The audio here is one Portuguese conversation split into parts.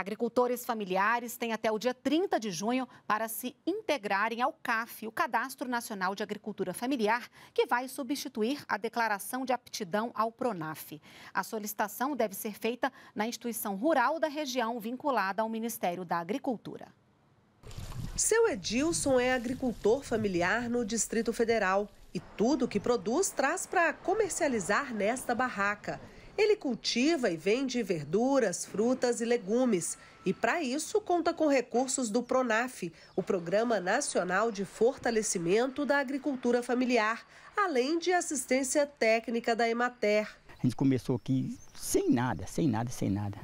Agricultores familiares têm até o dia 30 de junho para se integrarem ao CAF, o Cadastro Nacional de Agricultura Familiar, que vai substituir a declaração de aptidão ao PRONAF. A solicitação deve ser feita na instituição rural da região vinculada ao Ministério da Agricultura. Seu Edilson é agricultor familiar no Distrito Federal e tudo que produz traz para comercializar nesta barraca. Ele cultiva e vende verduras, frutas e legumes. E para isso conta com recursos do PRONAF, o Programa Nacional de Fortalecimento da Agricultura Familiar, além de assistência técnica da Emater. A gente começou aqui sem nada, sem nada, sem nada.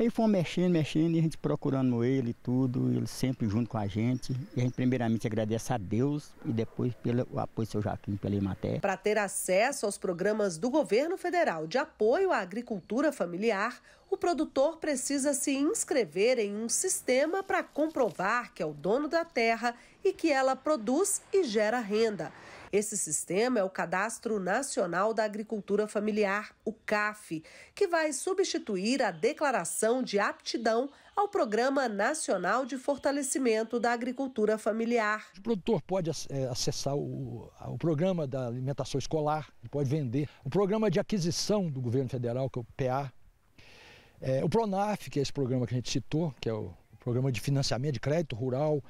Aí fomos mexendo, mexendo, e a gente procurando ele e tudo, ele sempre junto com a gente. E a gente primeiramente agradece a Deus e depois pelo apoio do seu Joaquim pela Imater. Para ter acesso aos programas do governo federal de apoio à agricultura familiar, o produtor precisa se inscrever em um sistema para comprovar que é o dono da terra e que ela produz e gera renda. Esse sistema é o Cadastro Nacional da Agricultura Familiar, o CAF, que vai substituir a declaração de aptidão ao Programa Nacional de Fortalecimento da Agricultura Familiar. O produtor pode é, acessar o, o programa da alimentação escolar, pode vender. O programa de aquisição do governo federal, que é o PA. É, o PRONAF, que é esse programa que a gente citou, que é o programa de financiamento de crédito rural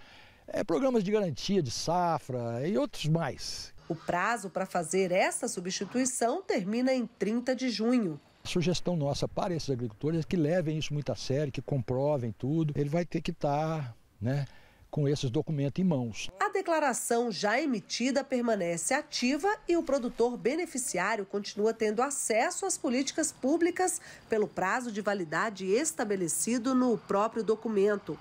é, programas de garantia de safra e outros mais. O prazo para fazer essa substituição termina em 30 de junho. A sugestão nossa para esses agricultores é que levem isso muito a sério, que comprovem tudo. Ele vai ter que estar tá, né, com esses documentos em mãos. A declaração já emitida permanece ativa e o produtor beneficiário continua tendo acesso às políticas públicas pelo prazo de validade estabelecido no próprio documento.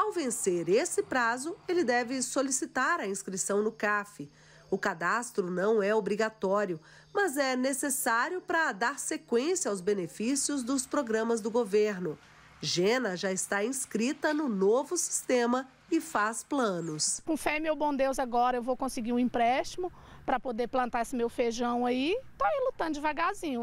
Ao vencer esse prazo, ele deve solicitar a inscrição no CAF. O cadastro não é obrigatório, mas é necessário para dar sequência aos benefícios dos programas do governo. Gena já está inscrita no novo sistema e faz planos. Com fé, meu bom Deus, agora eu vou conseguir um empréstimo para poder plantar esse meu feijão aí. Estou aí lutando devagarzinho.